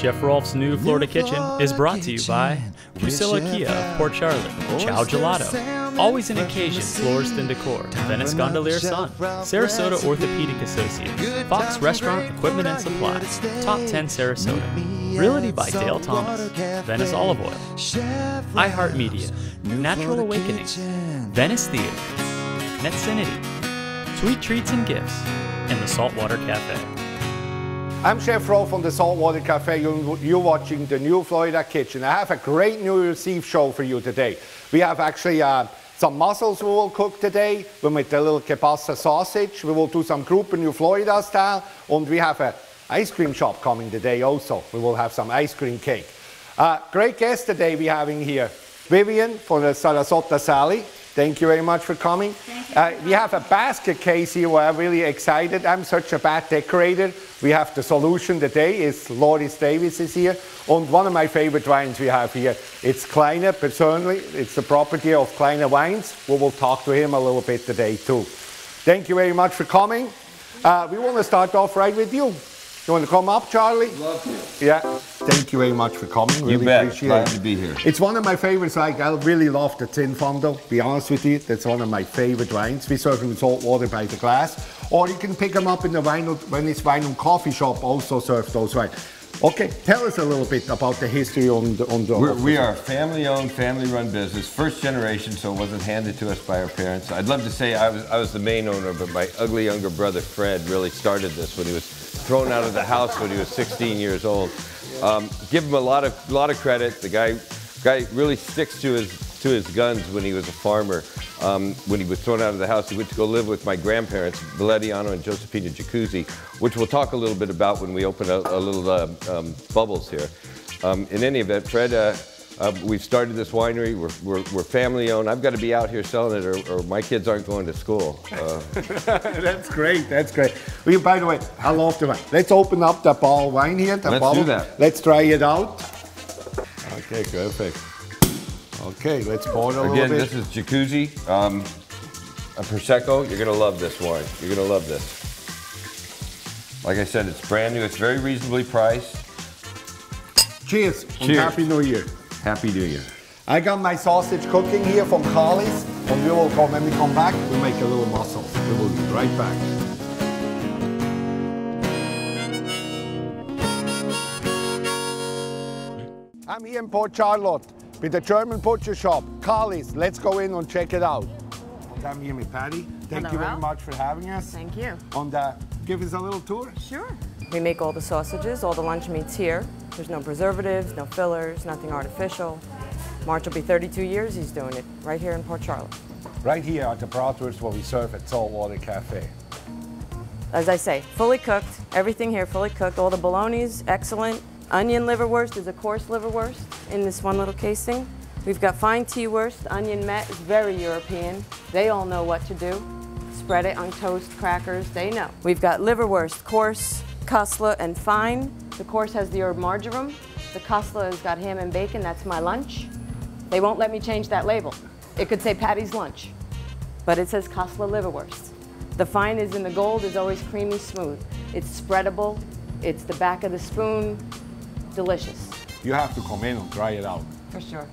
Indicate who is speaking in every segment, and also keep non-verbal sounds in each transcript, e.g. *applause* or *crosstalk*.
Speaker 1: Chef Rolf's new Florida kitchen is brought to you by Fuccillo Kia of Port Charlotte, Ciao Gelato, Always an Occasion Florist and Decor, Venice Gondolier Sun, Sarasota Orthopedic Associates, Fox Restaurant Equipment and Supply, Top 10 Sarasota, Realty by Dale Thomas, Venice Olive Oil, iHeartMedia, Natural Awakenings, Venice Theater, Netcinity, Sweet Treats and Gifts, and the Saltwater Cafe.
Speaker 2: I'm Chef Rolf from the Saltwater Cafe. You're, watching the new Florida Kitchen. I have a great New Year's Eve show for you today. We have actually uh, some mussels we will cook today. We make a little kielbasa sausage. We will do some grouper New Florida style. And we have an ice cream shop coming today also. We will have some ice cream cake. Uh, great guest today we're having here. Vivian from the Sarasota Sally. Thank you very much for coming. Uh, we have a basket case here where I'm really excited. I'm such a bad decorator. We have the solution today is Loris Davis is here. And one of my favorite wines we have here, it's Kleiner personally. It's the property of Kleiner Wines. We will talk to him a little bit today too. Thank you very much for coming. Uh, we want to start off right with you. You want to come up, Charlie?
Speaker 3: Love you.
Speaker 2: Yeah. Thank you very much for coming. Really
Speaker 3: you bet.
Speaker 2: appreciate
Speaker 3: Glad
Speaker 2: it.
Speaker 3: to be here.
Speaker 2: It's one of my favorites. Like I really love the tin Zinfandel. Be honest with you, that's one of my favorite wines. We serve them in salt water by the glass, or you can pick them up in the wine when it's wine and coffee shop. Also serve those wines. Okay, tell us a little bit about the history on the on the.
Speaker 3: We're, we are family-owned, family-run business, first generation, so it wasn't handed to us by our parents. I'd love to say I was I was the main owner, but my ugly younger brother Fred really started this when he was thrown out of the house when he was 16 years old. Um, give him a lot of lot of credit. The guy guy really sticks to his to his guns when he was a farmer. Um, when he was thrown out of the house, he went to go live with my grandparents, Valeriano and Josephina Jacuzzi, which we'll talk a little bit about when we open a, a little uh, um, bubbles here. Um, in any event, Fred, uh, uh, we've started this winery. We're, we're, we're, family owned. I've got to be out here selling it, or, or my kids aren't going to school. Uh, *laughs*
Speaker 2: that's great. That's great. We, by the way, I love the wine. Let's open up the ball wine here. The
Speaker 3: Let's
Speaker 2: bottle.
Speaker 3: do that.
Speaker 2: Let's try it out. Okay, perfect. Okay, let's pour it a
Speaker 3: Again,
Speaker 2: little bit.
Speaker 3: this is Jacuzzi, um, a Prosecco. You're going to love this wine. You're going to love this. Like I said, it's brand new. It's very reasonably priced.
Speaker 2: Cheers.
Speaker 3: Cheers.
Speaker 2: Happy New Year.
Speaker 3: Happy New Year.
Speaker 2: I got my sausage cooking here from Carly's, and we will come when we come back. We make a little mussels. We will be right back. I'm here in Port Charlotte with the German butcher shop, Carly's. Let's go in and check it out. And I'm here with Patty. Thank
Speaker 4: Hello,
Speaker 2: you very
Speaker 4: Ralph.
Speaker 2: much for having us.
Speaker 4: Thank you.
Speaker 2: And uh, give us a little tour.
Speaker 4: Sure. We make all the sausages, all the lunch meats here. There's no preservatives, no fillers, nothing artificial. March will be 32 years he's doing it, right here in Port Charlotte.
Speaker 2: Right here at the Bratwurst where we serve at Saltwater Cafe.
Speaker 4: As I say, fully cooked, everything here fully cooked. All the bologna's excellent. Onion liverwurst is a coarse liverwurst in this one little casing. We've got fine teewurst. Onion met is very European. They all know what to do. Spread it on toast, crackers, they know. We've got liverwurst, coarse, Kassler, and fine. The course has the herb marjoram. The Kassler has got ham and bacon, that's my lunch. They won't let me change that label. It could say Patty's lunch, but it says Kassler liverwurst. The fine is in the gold, is always creamy smooth. It's spreadable, it's the back of the spoon, delicious,
Speaker 2: You have to come in and try it out.
Speaker 4: for sure.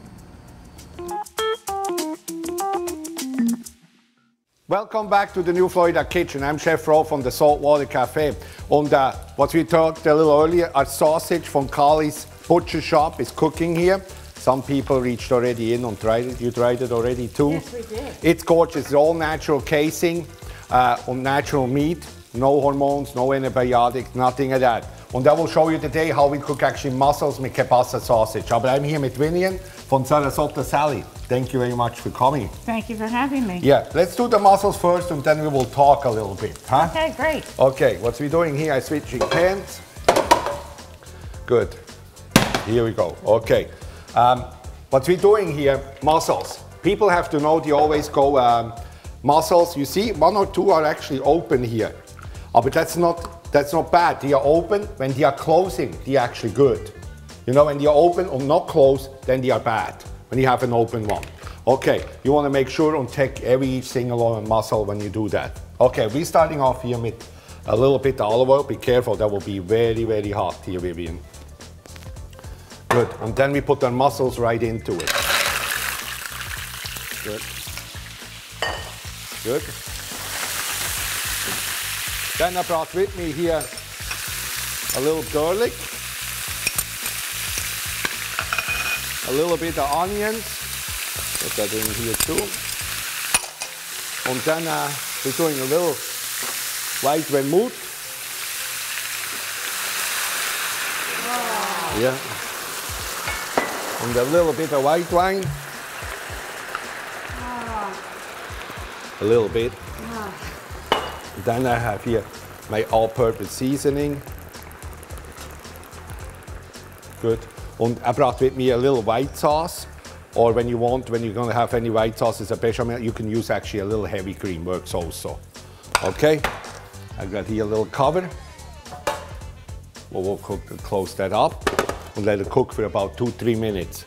Speaker 2: Welcome back to the New Florida Kitchen. I'm Chef Rolf from the Saltwater Cafe. And uh, what we talked a little earlier, our sausage from Carly's Butcher Shop is cooking here. Some people reached already in and tried it. You tried it already too?
Speaker 4: Yes, we did.
Speaker 2: It's gorgeous. It's all natural casing uh, on natural meat. No hormones, no antibiotics, nothing of that. And I will show you today how we cook actually mussels with kielbasa sausage. Aber I'm here with Vivian from Sarasota Sally. Thank you very much for coming.
Speaker 5: Thank you for having me.
Speaker 2: Yeah, let's do the mussels first and then we will talk a little bit, huh?
Speaker 5: Okay, great.
Speaker 2: Okay, what we're doing here, I'm switching pans. Good. Here we go. Okay. Um, what we're doing here, mussels. People have to know they always go um, mussels. You see, one or two are actually open here. Oh, but that's not that's not bad. They are open. When they are closing, they are actually good. You know, when they are open or not closed, then they are bad. When you have an open one. Okay, you want to make sure and take every single muscle when you do that. Okay, we're starting off here with a little bit of olive oil. Be careful, that will be very, very hot here, Vivian. Good. And then we put our mussels right into it. Good. Good. Then I brought with me here a little garlic, a little bit of onions, put that in here too. And then uh, we're doing a little white vermouth. Yeah. And a little bit of white wine. A little bit. Then I have here my all-purpose seasoning. Good. And I brought with me a little white sauce. Or when you want, when you're gonna have any white sauce as a bechamel, you can use actually a little heavy cream, works also. Okay, I got here a little cover. Well, we'll cook, close that up and let it cook for about two, three minutes.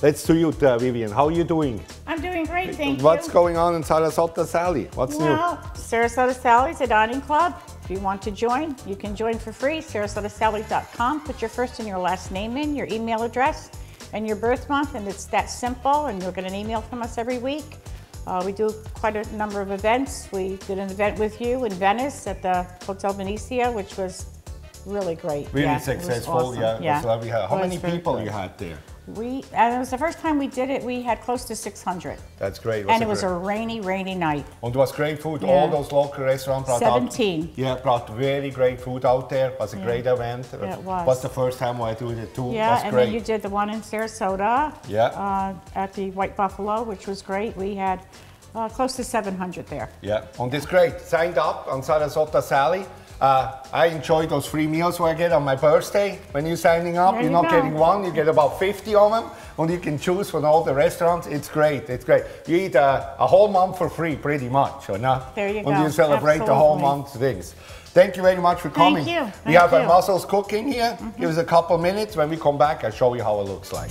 Speaker 2: Let's do you, uh, Vivian. How are you doing?
Speaker 5: I'm doing great, thank
Speaker 2: What's
Speaker 5: you.
Speaker 2: What's going on in Sarasota Sally? What's
Speaker 5: Well, Sarasota Sally's a dining club. If you want to join, you can join for free. SarasotaSally.com. Put your first and your last name in, your email address, and your birth month, and it's that simple. And you'll get an email from us every week. Uh, we do quite a number of events. We did an event with you in Venice at the Hotel Venezia, which was really great.
Speaker 2: Really
Speaker 5: Yeah,
Speaker 2: successful,
Speaker 5: awesome.
Speaker 2: yeah. lovely. How many people
Speaker 5: good.
Speaker 2: you had there?
Speaker 5: We, and it was the first time we did it, we had close to 600.
Speaker 2: That's great.
Speaker 5: And it was a rainy, rainy night.
Speaker 2: And it was great food.
Speaker 5: Yeah.
Speaker 2: All those local restaurants brought
Speaker 5: 17.
Speaker 2: out. Yeah, brought very great food out there. It was a great event.
Speaker 5: Yeah, it was.
Speaker 2: Was the first time I do it too.
Speaker 5: Yeah,
Speaker 2: was
Speaker 5: and
Speaker 2: great.
Speaker 5: then you did the one in Sarasota.
Speaker 2: Yeah.
Speaker 5: Uh, at the White Buffalo, which was great. We had uh, close to 700 there.
Speaker 2: Yeah, and it's great. Signed up on Sarasota Sally. Uh, I enjoy those free meals I get on my birthday. When you're signing up,
Speaker 5: There
Speaker 2: you're
Speaker 5: you
Speaker 2: not
Speaker 5: go.
Speaker 2: getting one, you get about 50 of them, and you can choose from all the restaurants. It's great, it's great. You eat a, a whole month for free, pretty much, or not?
Speaker 5: There you
Speaker 2: and
Speaker 5: go.
Speaker 2: you celebrate the whole
Speaker 5: Absolutely.
Speaker 2: month things. Thank you very much for coming.
Speaker 5: Thank you.
Speaker 2: We have our
Speaker 5: you. Mm-hmm.
Speaker 2: mussels cooking here. Give us a couple minutes. When we come back, I'll show you how it looks like.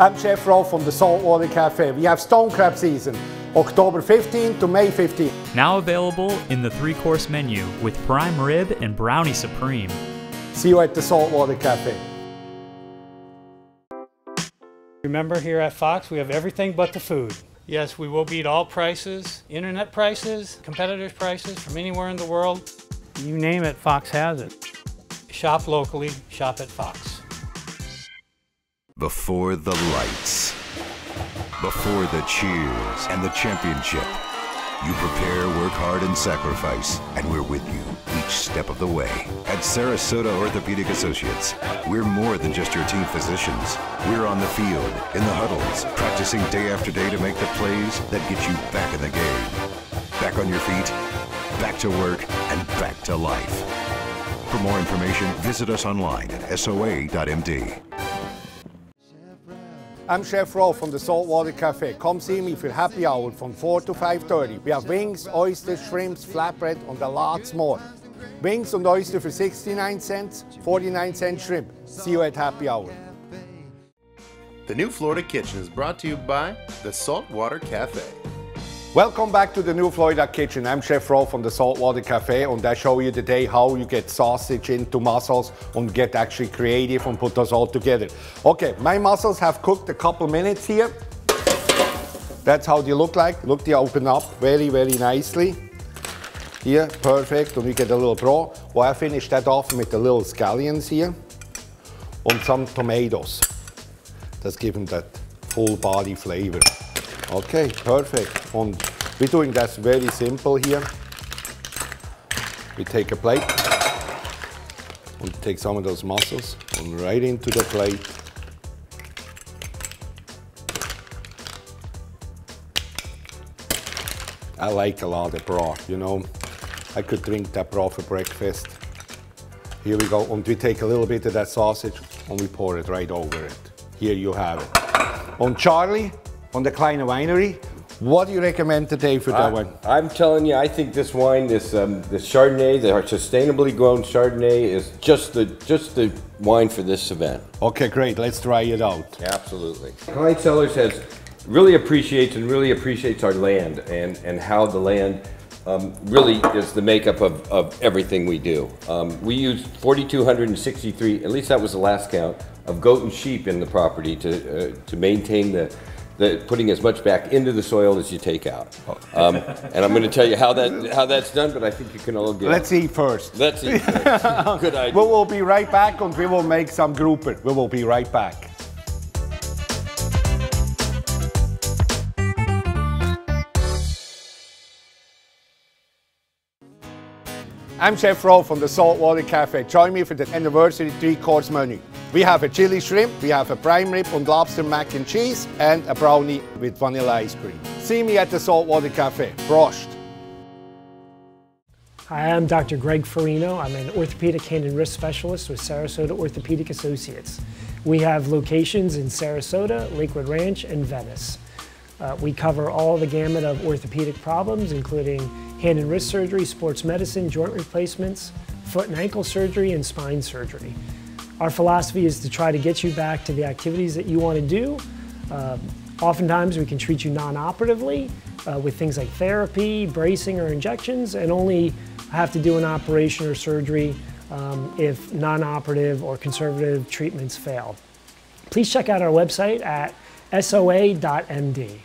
Speaker 2: I'm Chef Rolf from the Saltwater Cafe. We have stone crab season, October 15 to May 15.
Speaker 1: Now available in the three course menu with prime rib and brownie supreme.
Speaker 2: See you at the Saltwater Cafe.
Speaker 6: Remember here at Fox, we have everything but the food. Yes, we will beat all prices, internet prices, competitors' prices from anywhere in the world. You name it, Fox has it. Shop locally, shop at Fox.
Speaker 7: Before the lights, before the cheers and the championship, you prepare, work hard, and sacrifice, and we're with you each step of the way. At Sarasota Orthopedic Associates, we're more than just your team physicians. We're on the field, in the huddles, practicing day after day to make the plays that get you back in the game. Back on your feet, back to work, and back to life. For more information, visit us online at soa.md.
Speaker 2: I'm Chef Rolf from the Saltwater Cafe. Come see me for happy hour from 4 to 5.30. We have wings, oysters, shrimps, flatbread, and a lot more. Wings and oyster for 69 cents, 49 cent shrimp. See you at happy hour.
Speaker 8: The New Florida Kitchen is brought to you by the Saltwater Cafe.
Speaker 2: Welcome back to the New Florida Kitchen. I'm Chef Rolf from the Saltwater Cafe and I show you today how you get sausage into mussels and get actually creative and put those all together. Okay, my mussels have cooked a couple minutes here. That's how they look like. Look, they open up very, very nicely. Here, perfect, and we get a little broth. Well, I finished that off with the little scallions here and some tomatoes. That's giving that full body flavor. Okay, perfect. And we're doing that very simple here. We take a plate and take some of those mussels and right into the plate. I like a lot of broth, you know. I could drink that broth for breakfast. Here we go, and we take a little bit of that sausage and we pour it right over it. Here you have it. On Charlie, on the Cline Winery, what do you recommend today for that one?
Speaker 3: I'm telling you, I think this wine, this um, this Chardonnay, the sustainably grown Chardonnay, is just the just the wine for this event.
Speaker 2: Okay, great, let's try it out.
Speaker 3: Absolutely. Cline Cellars has really appreciates and really appreciates our land and and how the land um, really is the makeup of, of everything we do. Um, we use 4,263, at least that was the last count, of goat and sheep in the property to, uh, to maintain the, putting as much back into the soil as you take out. Um, and I'm going to tell you how that how that's done, but I think you can all get.
Speaker 2: Let's eat first.
Speaker 3: Let's eat. first. *laughs* Good idea.
Speaker 2: We will be right back and we will make some grouper. We will be right back. I'm Chef Rolf from the Saltwater Cafe. Join me for the anniversary three-course menu. We have a chili shrimp, we have a prime rib and lobster mac and cheese, and a brownie with vanilla ice cream. See me at the Saltwater Cafe. Broshed.
Speaker 9: Hi, I'm Dr. Greg Farino. I'm an orthopedic hand and wrist specialist with Sarasota Orthopedic Associates. We have locations in Sarasota, Lakewood Ranch, and Venice. Uh, we cover all the gamut of orthopedic problems, including hand and wrist surgery, sports medicine, joint replacements, foot and ankle surgery, and spine surgery. Our philosophy is to try to get you back to the activities that you want to do. Um, oftentimes we can treat you non-operatively uh, with things like therapy, bracing, or injections, and only have to do an operation or surgery um, if non-operative or conservative treatments fail. Please check out our website at soa.md.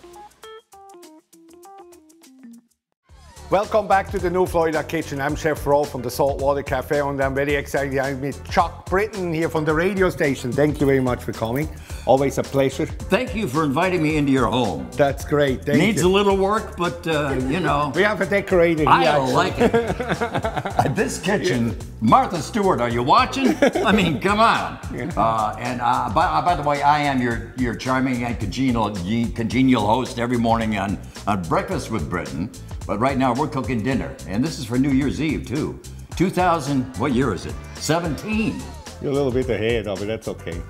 Speaker 2: Welcome back to the New Florida Kitchen. I'm Chef Rolf from the Saltwater Cafe and I'm very excited. I'm with Chuck Britton here from the radio station. Thank you very much for coming. Always a pleasure.
Speaker 10: Thank you for inviting me into your home.
Speaker 2: That's great. Thank
Speaker 10: Needs
Speaker 2: you.
Speaker 10: a little work, but uh, you know. *laughs*
Speaker 2: We have a decorator
Speaker 10: I
Speaker 2: actually.
Speaker 10: like it. *laughs* this kitchen, Martha Stewart, are you watching? I mean, come on. Uh, and uh, by, uh, by the way, I am your, your charming and congenial, congenial host every morning on, on Breakfast with Britton. But right now we're cooking dinner, and this is for New Year's Eve too. 2000, what year is it? 17.
Speaker 2: You're a little bit ahead of it, that's okay.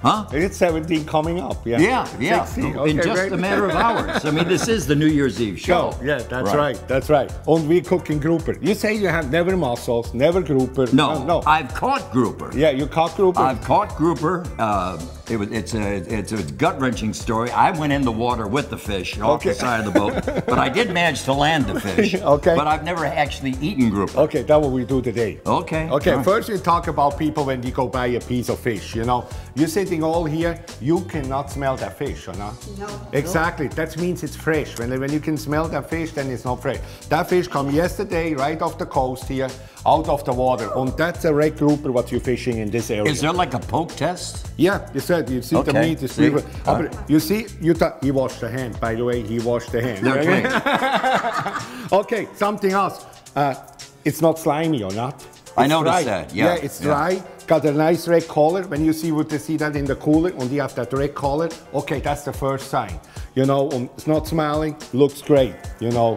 Speaker 10: Huh?
Speaker 2: It's 17 coming up, yeah.
Speaker 10: Yeah, yeah.
Speaker 2: 16.
Speaker 10: In
Speaker 2: Okay,
Speaker 10: just
Speaker 2: great.
Speaker 10: a matter of hours. I mean, this is the New Year's Eve show.
Speaker 2: Show. Yeah, that's right. That's right. And we cooking grouper. You say you have never mussels, never grouper.
Speaker 10: No,
Speaker 2: no.
Speaker 10: I've caught grouper.
Speaker 2: yeah, you caught grouper.
Speaker 10: I've caught grouper. Uh, it was, it's a it's a gut wrenching story. I went in the water with the fish off
Speaker 2: Okay.
Speaker 10: the side of the boat, but I did manage to land the fish. *laughs*
Speaker 2: Okay.
Speaker 10: But I've never actually eaten grouper.
Speaker 2: Okay, that's what we do today.
Speaker 10: Okay.
Speaker 2: Okay,
Speaker 10: All right.
Speaker 2: first we talk about people when you go buy a piece of fish. You know, you're sitting all here, you cannot smell that fish, or not?
Speaker 11: No.
Speaker 2: Exactly. That means it's fresh. When, when you can smell that fish, then it's not fresh. That fish come yesterday right off the coast here, out of the water. And that's a red grouper what you're fishing in this area.
Speaker 10: Is there like a poke test?
Speaker 2: Yeah, you said you see the meat is
Speaker 10: see?
Speaker 2: really.
Speaker 10: Huh?
Speaker 2: you see, you thought he washed the hand. By the way, he washed the hand.
Speaker 10: They're *laughs*
Speaker 2: okay, something else. Uh, it's not slimy or not.
Speaker 10: I
Speaker 2: It's
Speaker 10: noticed
Speaker 2: dry.
Speaker 10: that, yeah,
Speaker 2: it's
Speaker 10: yeah.
Speaker 2: dry. Got a nice red color. When you see what they see that in the cooler, and you have that red color. Okay, that's the first sign. You know, um, it's not smiling. Looks great. You know,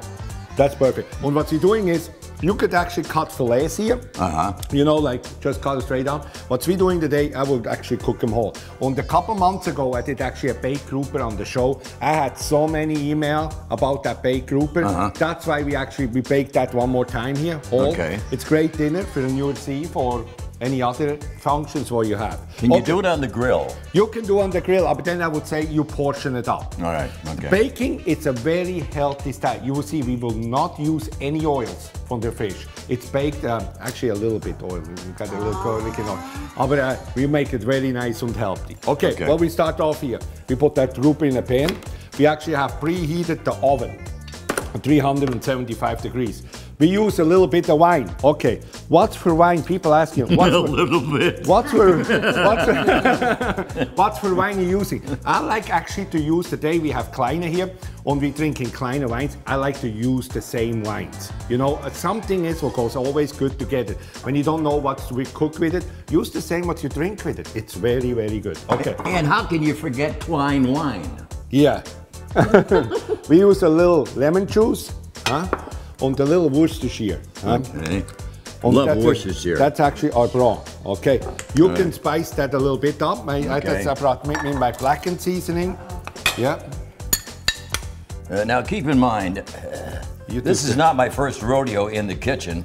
Speaker 2: that's perfect. And what you're doing is. You could actually cut fillets here.
Speaker 10: Uh-huh.
Speaker 2: You know, like just cut it straight down. What we doing today, I will actually cook them whole. And a couple months ago, I did actually a baked grouper on the show. I had so many email about that baked grouper.
Speaker 10: Uh-huh.
Speaker 2: That's why we actually we baked that one more time here. Whole.
Speaker 10: Okay.
Speaker 2: It's great dinner for the New Year's Eve or any other functions what you have.
Speaker 10: Can you
Speaker 2: Okay.
Speaker 10: do it on the grill?
Speaker 2: You can do on the grill, but then I would say you portion it up.
Speaker 10: All right. Okay.
Speaker 2: Baking, it's a very healthy style. You will see we will not use any oils from the fish. It's baked, um, actually a little bit oil. We got a little garlic and all. Uh, but uh, we make it very nice and healthy. Okay,
Speaker 10: Okay.
Speaker 2: well we start off here. We put that grouper in a pan. We actually have preheated the oven at 375 degrees. We use a little bit of wine. Okay, what's for wine? People ask you, *laughs* what's
Speaker 10: a
Speaker 2: for,
Speaker 10: little bit.
Speaker 2: What's for *laughs* what's for, *laughs* what's for wine you using? I like actually to use today we have Kleiner here, and we drinking Kleiner wines. I like to use the same wines. You know, uh, something is what goes always good together. When you don't know what we cook with it, use the same what you drink with it. It's very very good. Okay.
Speaker 10: And how can you forget Twine wine?
Speaker 2: Yeah. we use a little lemon juice, huh? And a little Worcestershire. Huh?
Speaker 10: Okay.
Speaker 2: And
Speaker 10: Love Worcestershire.
Speaker 2: That's actually our brawn. Okay. You can spice that a little bit up. My, I,
Speaker 10: Okay.
Speaker 2: that's I brought me, me my blackened seasoning. Yeah.
Speaker 10: Uh, now keep in mind,
Speaker 2: You
Speaker 10: this is not my first rodeo in the kitchen.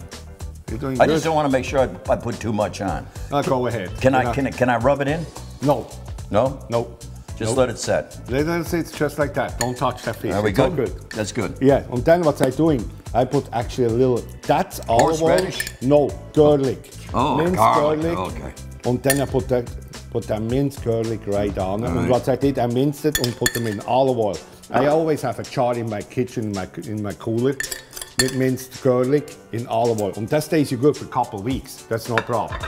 Speaker 10: I
Speaker 2: good.
Speaker 10: just don't want to make sure I, I put too much on.
Speaker 2: Uh, go ahead.
Speaker 10: Can
Speaker 2: You're
Speaker 10: I
Speaker 2: not-
Speaker 10: can I, can I rub it in?
Speaker 2: No.
Speaker 10: No.
Speaker 2: No.
Speaker 10: Just
Speaker 2: Nope.
Speaker 10: let it set.
Speaker 2: Let it sit just like that. Don't touch that fish.
Speaker 10: Are we
Speaker 2: It's all
Speaker 10: good? That's good.
Speaker 2: Yeah, and then what I'm doing, I put actually a little, that's olive oil. No, garlic.
Speaker 10: Oh,
Speaker 2: minced
Speaker 10: garlic, okay.
Speaker 2: And then I put that, put that minced garlic right on it. And what I did, I minced it and put them in olive oil. I always have a jar in my kitchen, in my, in my cooler, with minced garlic in olive oil. And that stays you good for a couple of weeks. That's no problem.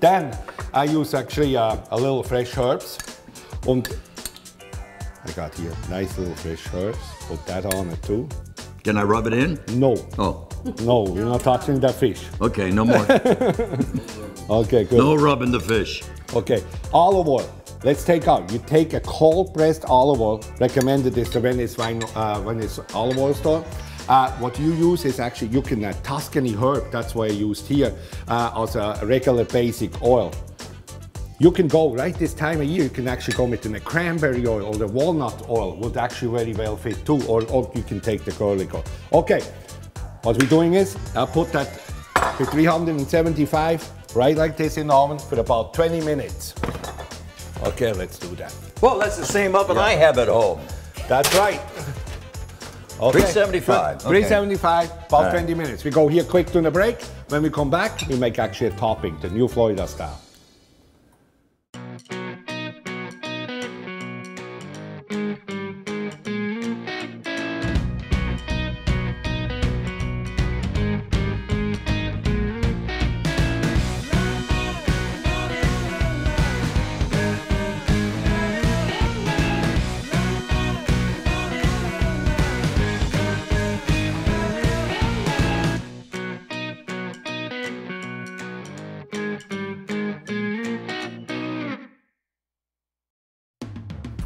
Speaker 2: Then I use actually uh, a little fresh herbs. And I got here nice little fresh herbs. Put that on it too.
Speaker 10: Can I rub it in?
Speaker 2: No.
Speaker 10: Oh,
Speaker 2: No, you're not touching that fish.
Speaker 10: okay, no more. *laughs*
Speaker 2: Okay, good.
Speaker 10: no rubbing the fish.
Speaker 2: Okay, olive oil. Let's take out. You take a cold pressed olive oil. Recommended is the Venice wine, uh, Venice olive oil store. Uh, what you use is actually you can uh, Tuscany herb. That's why I used here uh, as a regular basic oil. You can go right this time of year. You can actually go with the cranberry oil or the walnut oil. Would actually very well fit too. Or, or you can take the garlic oil. Okay, what we're doing is I put that to 375 right like this in the oven for about 20 minutes. Okay, let's do that.
Speaker 10: Well, that's the same oven I have at home.
Speaker 2: That's right. Okay.
Speaker 10: 375, okay.
Speaker 2: 375, about
Speaker 10: right.
Speaker 2: 20 minutes. We go here quick to the break. When we come back, we make actually a topping, the new Florida style.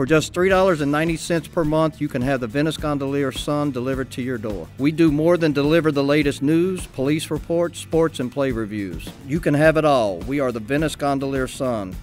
Speaker 11: For just $3.90 per month, you can have the Venice Gondolier Sun delivered to your door. We do more than deliver the latest news, police reports, sports, and play reviews. You can have it all. We are the Venice Gondolier Sun.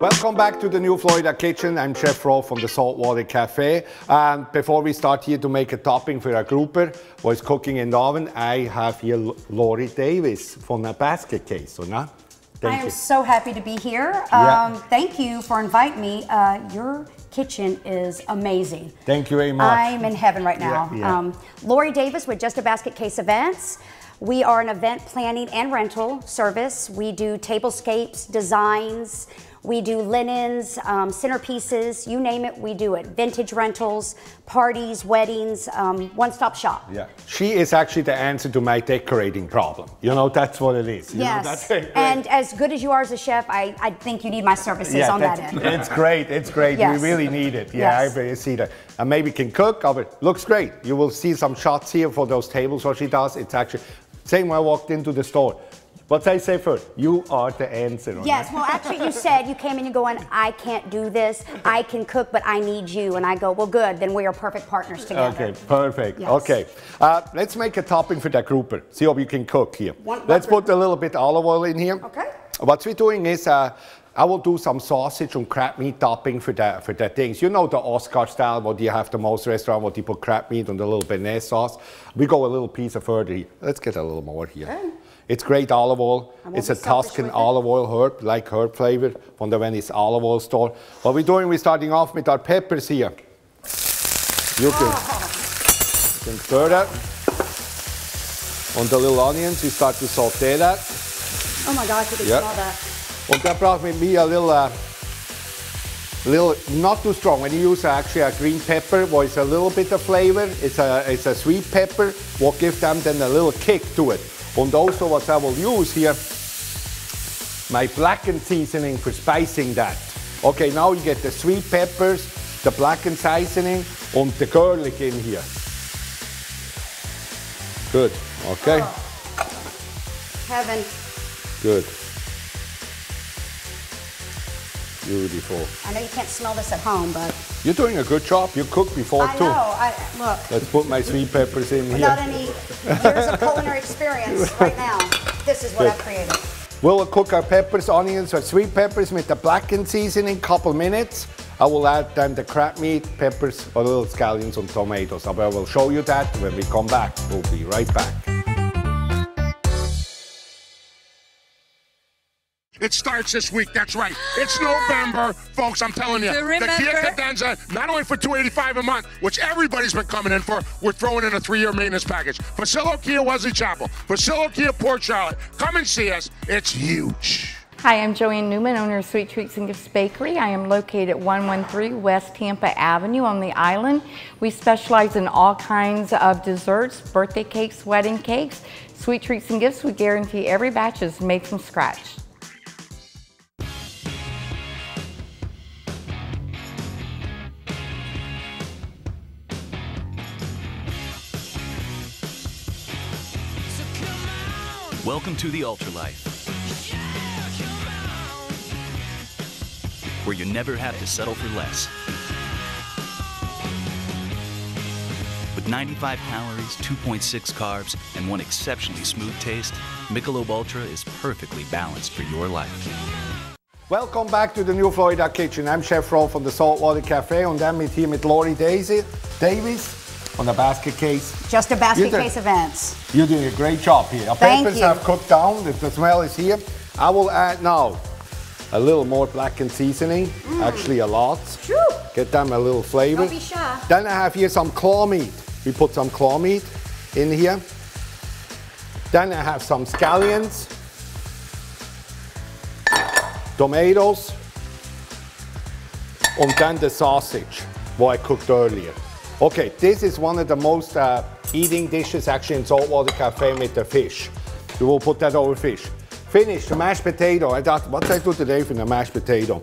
Speaker 2: Welcome back to the new Florida Kitchen. I'm Chef Rolf from the Saltwater Cafe. And before we start here to make a topping for our grouper, what's cooking in the oven, I have here Lori Davis from the basket case, so not?
Speaker 12: I
Speaker 2: Thank
Speaker 12: am
Speaker 2: you.
Speaker 12: so happy to be here.
Speaker 2: Yeah.
Speaker 12: Um, thank you for inviting me. Uh, your kitchen is amazing.
Speaker 2: Thank you very much.
Speaker 12: I'm in heaven right now.
Speaker 2: Yeah, yeah.
Speaker 12: Um, Lori Davis with Just a Basket Case Events. We are an event planning and rental service. We do tablescapes, designs, we do linens, um, centerpieces, you name it, we do it. Vintage rentals, parties, weddings, um, one stop shop.
Speaker 2: Yeah. She is actually the answer to my decorating problem. You know, that's what it is. You know,
Speaker 12: Yes.
Speaker 2: that's it.
Speaker 12: and as good as you are as a chef, I, I think you need my services on that end.
Speaker 2: It's great. It's great.
Speaker 12: Yes.
Speaker 2: We really need it. Yeah,
Speaker 12: Yes.
Speaker 2: I really see that. And maybe can cook. Of it looks great. You will see some shots here for those tables. What she does. It's actually same when I walked into the store. What I say first? You are the answer.
Speaker 12: Yes,
Speaker 2: that.
Speaker 12: well, actually, you said you came in and going, I can't do this. I can cook, but I need you. And I go, well, good. Then we are perfect partners together.
Speaker 2: Okay, perfect.
Speaker 12: Yes.
Speaker 2: Okay, uh, let's make a topping for that grouper. See how you can cook here.
Speaker 12: One-
Speaker 2: let's
Speaker 12: one
Speaker 2: put a little bit olive oil in here.
Speaker 12: Okay.
Speaker 2: What we're doing is uh, I will do some sausage and crab meat topping for that for that things. You know the Oscar style, what you have the most restaurant, what you put crab meat and a little bearnaise sauce. We go a little piece of further. here. Let's get a little more here.
Speaker 12: Okay.
Speaker 2: It's great olive oil. It's a Tuscan olive oil herb, like herb flavor from the Venice olive oil store. What we're doing, we're starting off with our peppers here. You can, you can stir that. On the little onions, you start to saute that.
Speaker 12: Oh my gosh, you can
Speaker 2: Yeah.
Speaker 12: smell that.
Speaker 2: And that brought me a little, uh, little, not too strong. When you use actually a green pepper, well, it's a little bit of flavor. It's a, it's a sweet pepper. Will give them then a little kick to it. And also what I will use here, my blackened seasoning for spicing that. Okay, now you get the sweet peppers, the blackened seasoning, and the garlic in here. Good. Okay. Oh.
Speaker 12: Heaven.
Speaker 2: Good. Beautiful.
Speaker 12: I know you can't smell this at home, but
Speaker 2: You're doing a good job. You cooked before
Speaker 12: I
Speaker 2: too.
Speaker 12: know. I, look,
Speaker 2: Let's put my sweet peppers in
Speaker 12: without
Speaker 2: here.
Speaker 12: any years of culinary experience *laughs* right now, this is what
Speaker 2: Good.
Speaker 12: I've created.
Speaker 2: We'll cook our peppers, onions, or sweet peppers with the blackened seasoning, couple minutes. I will add then the crab meat, peppers, a little scallions and tomatoes. I will show you that when we come back. We'll be right back.
Speaker 13: It starts this week. That's right. It's November, folks. I'm telling you.
Speaker 14: So
Speaker 13: the Kia
Speaker 14: remember-
Speaker 13: Cadenza, not only for 285 a month, which everybody's been coming in for, we're throwing in a three-year maintenance package. Fuccillo Kia Wesley Chapel, Fuccillo Kia Port Charlotte. Come and see us. It's huge.
Speaker 14: Hi, I'm Joanne Newman, owner of Sweet Treats and Gifts Bakery. I am located at 113 West Tampa Avenue on the island. We specialize in all kinds of desserts, birthday cakes, wedding cakes. Sweet Treats and Gifts, we guarantee every batch is made from scratch.
Speaker 15: Welcome to the Ultralife. Where you never have to settle for less. With 95 calories, 2.6 carbs, and one exceptionally smooth taste, Michelob Ultra is perfectly balanced for your life.
Speaker 2: Welcome back to the New Florida Kitchen. I'm Chef Rolf from the Saltwater Cafe dann mit hier mit Lori Daisy, Davis on the basket case.
Speaker 12: Just a basket
Speaker 2: did-
Speaker 12: case events.
Speaker 2: You're doing a great job here. Our
Speaker 12: Thank
Speaker 2: peppers
Speaker 12: you.
Speaker 2: have cooked down. The, the smell is here. I will add now a little more blackened seasoning. Mm. Actually, a lot. Get them a little flavor.
Speaker 12: Don't be shy.
Speaker 2: Then I have here some claw meat. We put some claw meat in here. Then I have some scallions, tomatoes, and then the sausage, what I cooked earlier. Okay, this is one of the most uh, eating dishes actually in Saltwater Cafe with the fish. We will put that over fish. Finished the mashed potato. I thought, what I do today for the mashed potato?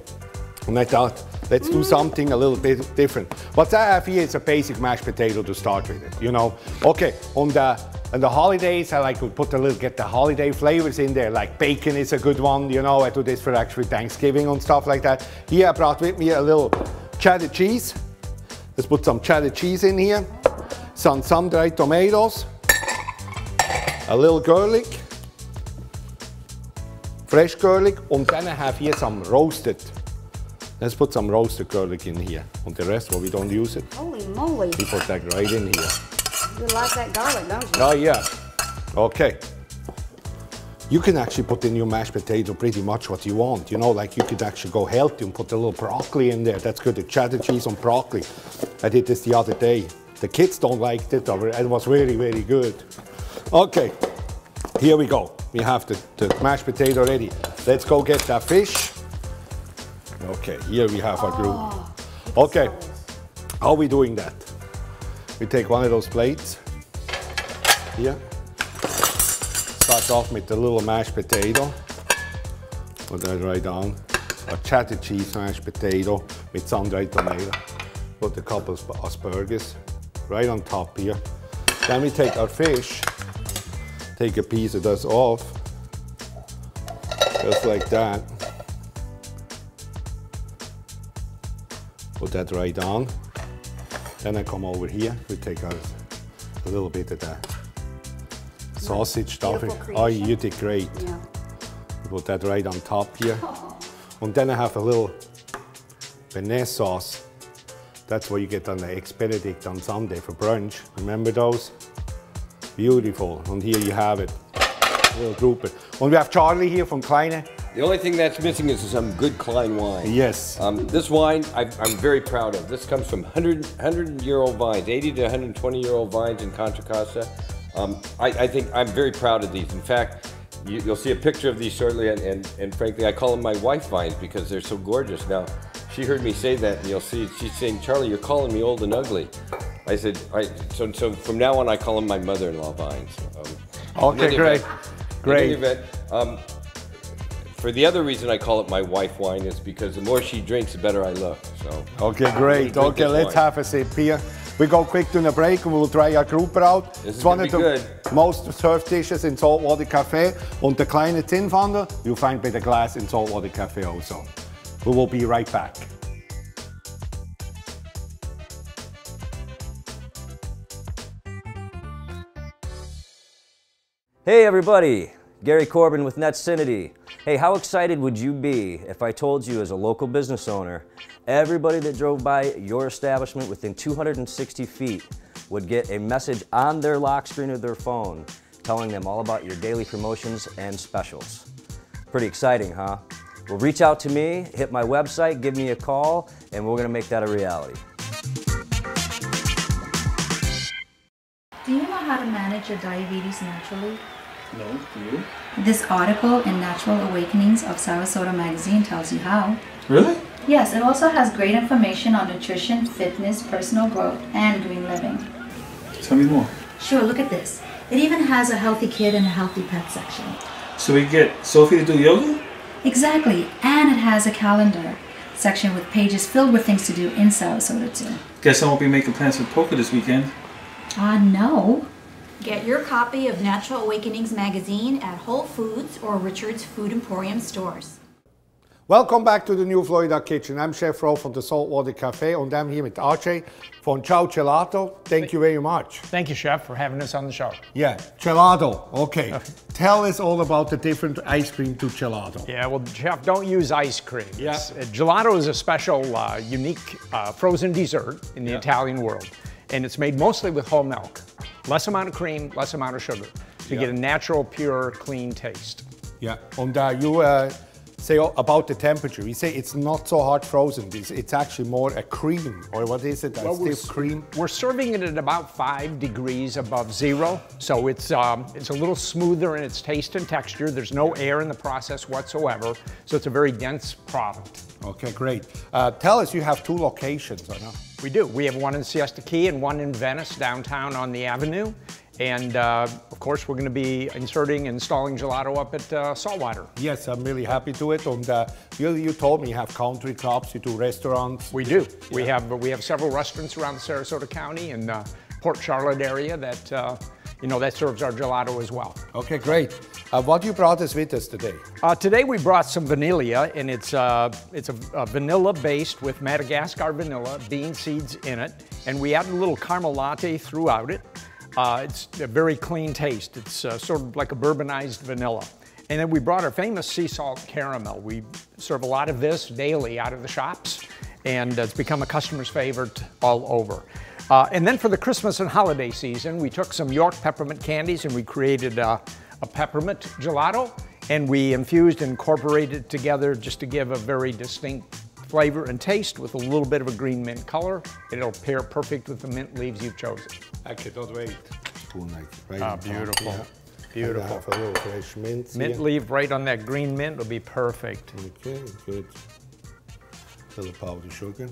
Speaker 2: And I thought, let's do something a little bit different. What I have here is a basic mashed potato to start with it, you know? Okay, on the, on the holidays, I like to put a little, get the holiday flavors in there, like bacon is a good one, you know? I do this for actually Thanksgiving and stuff like that. Here I brought with me a little cheddar cheese. Let's put some cheddar cheese in here, some sun-dried tomatoes, a little garlic, fresh garlic, and then I have here some roasted. Let's put some roasted garlic in here. And the rest, well, we don't use it.
Speaker 12: Holy moly.
Speaker 2: We put that right in here.
Speaker 12: You like that garlic, don't you?
Speaker 2: Oh, yeah. Okay. You can actually put in your mashed potato pretty much what you want. You know, like you could actually go healthy and put a little broccoli in there. That's good. The cheddar cheese on broccoli. I did this the other day. The kids don't like it. It was really, really good. Okay. Here we go. We have the, the mashed potato ready. Let's go get that fish. Okay, here we have our group. Oh, okay, how are we doing that? We take one of those plates here. Start off with the little mashed potato. Put that right down. A cheddar cheese mashed potato with sun-dried tomato. Put a couple of asparagus right on top here. Then we take our fish, take a piece of this off, just like that. Put that right on. Then I come over here, we take out a little bit of that sausage stuffing. Oh, you did great.
Speaker 12: Yeah.
Speaker 2: Put that right on top here. *laughs* And then I have a little bearnaise sauce. That's what you get on the Eggs Benedict on Sunday for brunch. Remember those? Beautiful. And here you have it. A little group. And we have Charlie here from Cline.
Speaker 3: The only thing that's missing is some good Cline wine.
Speaker 2: Yes.
Speaker 3: Um, this wine I, I'm very proud of. This comes from 100, 100 year old vines, 80 to 120 year old vines in Contra Costa. Um, I, I think I'm very proud of these. In fact, you, you'll see a picture of these shortly, and, and, and frankly, I call them my wife vines because they're so gorgeous. Now, she heard me say that, and you'll see she's saying, Charlie, you're calling me old and ugly. I said, I, so, so from now on, I call them my mother in law vines. Um,
Speaker 2: Okay, great.
Speaker 3: event-
Speaker 2: Great.
Speaker 3: event, um, for the other reason I call it my wife wine is because the more she drinks, the better I look. So
Speaker 2: Okay, great. Okay, let's
Speaker 3: wine.
Speaker 2: have a sip here. We go quick to the break and we'll try our grouper out.
Speaker 3: This
Speaker 2: it's
Speaker 3: is
Speaker 2: one of the
Speaker 3: good.
Speaker 2: most served dishes in Saltwater Cafe. Und the Cline Zinfandel you'll find by the glass in Saltwater Cafe also. We will be right back.
Speaker 16: Hey everybody, Gary Corbin with Netcinity. Hey, how excited would you be if I told you as a local business owner, everybody that drove by your establishment within 260 feet would get a message on their lock screen of their phone telling them all about your daily promotions and specials. Pretty exciting, huh? Well, reach out to me, hit my website, give me a call, and we're gonna make that a reality.
Speaker 17: Do you know how to manage your diabetes naturally?
Speaker 18: No, you?
Speaker 17: This article in Natural Awakenings of Sarasota Magazine tells you how.
Speaker 18: Really?
Speaker 17: Yes, it also has great information on nutrition, fitness, personal growth, and green living.
Speaker 18: Tell me more.
Speaker 17: Sure, look at this. It even has a healthy kid and a healthy pet section.
Speaker 18: So we get Sophie to do yoga?
Speaker 17: Exactly, and it has a calendar section with pages filled with things to do in Sarasota too.
Speaker 18: Guess I won't be making plans for poker this weekend.
Speaker 17: Ah, uh, no.
Speaker 19: Get your copy of Natural Awakenings magazine at Whole Foods or Richard's Food Emporium stores.
Speaker 2: Welcome back to the New Florida Kitchen. I'm Chef Rolf from the Saltwater Cafe and I'm here with Archie from Ciao Gelato. Thank you very much.
Speaker 20: Thank you, Chef, for having us on the show.
Speaker 2: Yeah, gelato. Okay. Tell us all about the different ice cream to gelato.
Speaker 20: Yeah, well, Chef, don't use ice cream. Yeah. Uh, gelato is a special, uh, unique uh, frozen dessert in the yeah. Italian world. And it's made mostly with whole milk. Less amount of cream, less amount of sugar. So you yeah. get a natural, pure, clean taste.
Speaker 2: Yeah, and uh, you uh, say about the temperature. We say it's not so hard frozen. It's, it's actually more a cream, or what is it? A well, stiff cream?
Speaker 20: We're serving it at about five degrees above zero, so it's um, it's a little smoother in its taste and texture. There's no air in the process whatsoever, so it's a very dense product.
Speaker 2: Okay, great. Uh, tell us, you have two locations, or not?
Speaker 20: We do. We have one in Siesta Key and one in Venice, downtown on the Avenue. And uh, of course, we're going to be inserting, installing gelato up at uh, Saltwater.
Speaker 2: Yes, I'm really happy to it. And uh, you, you told me you have country clubs, you do restaurants.
Speaker 20: We do. Yeah. We have we have several restaurants around the Sarasota County and uh, Port Charlotte area that uh, you know that serves our gelato as well.
Speaker 2: Okay, great. Uh, what you brought us with us today?
Speaker 20: today we brought some vanilla, and it's it's a, a vanilla based with Madagascar vanilla, bean seeds in it, and we added a little caramel latte throughout it. Uh, it's a very clean taste. It's uh, sort of like a bourbonized vanilla. And then we brought our famous sea salt caramel. We serve a lot of this daily out of the shops, and it's become a customer's favorite all over. Uh, and then for the Christmas and holiday season, we took some York peppermint candies and we created uh, a peppermint gelato, and we infused and incorporated it together just to give a very distinct flavor and taste with a little bit of a green mint color. It'll pair perfect with the mint leaves you've chosen.
Speaker 2: I cannot wait.
Speaker 20: Cool night. Right ah, beautiful. Yeah. Beautiful.
Speaker 2: Have a little fresh mint.
Speaker 20: Mint leaf right on that green mint will be perfect.
Speaker 2: Okay, good. A little powdered sugar.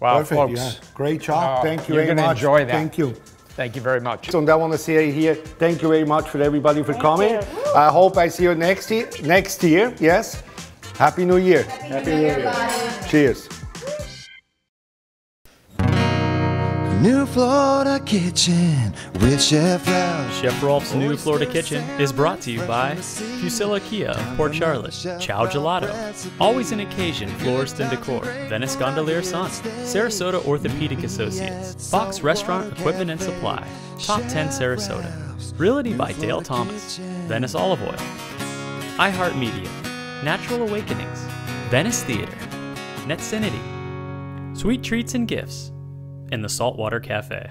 Speaker 20: Wow,
Speaker 2: Perfect,
Speaker 20: folks.
Speaker 2: Yeah. Great job.
Speaker 20: Oh,
Speaker 2: Thank you very much.
Speaker 20: you're
Speaker 2: very much.
Speaker 20: enjoy that.
Speaker 2: Thank you.
Speaker 20: Thank you very much.
Speaker 2: So I want to say here, thank you very much for everybody for Thank coming. I hope I see you next year. Next year, yes. Happy New Year.
Speaker 19: Happy, Happy New, New Year. Year.
Speaker 2: Cheers.
Speaker 21: Florida Kitchen with Chef Ralph.
Speaker 1: Chef Rolf's New Florida Kitchen is brought to you by Fuccillo Kia Port Charlotte, Ciao Gelato, Always an Occasion Florist and Decor, Venice Gondolier Sun, Sarasota Orthopedic Associates, Fox Restaurant Equipment and Supply, Top 10 Sarasota, Realty by Dale Thomas, Venice Olive Oil, iHeartMedia, Natural Awakenings, Venice Theater, Netcinity, Sweet Treats and Gifts, and the Saltwater Cafe.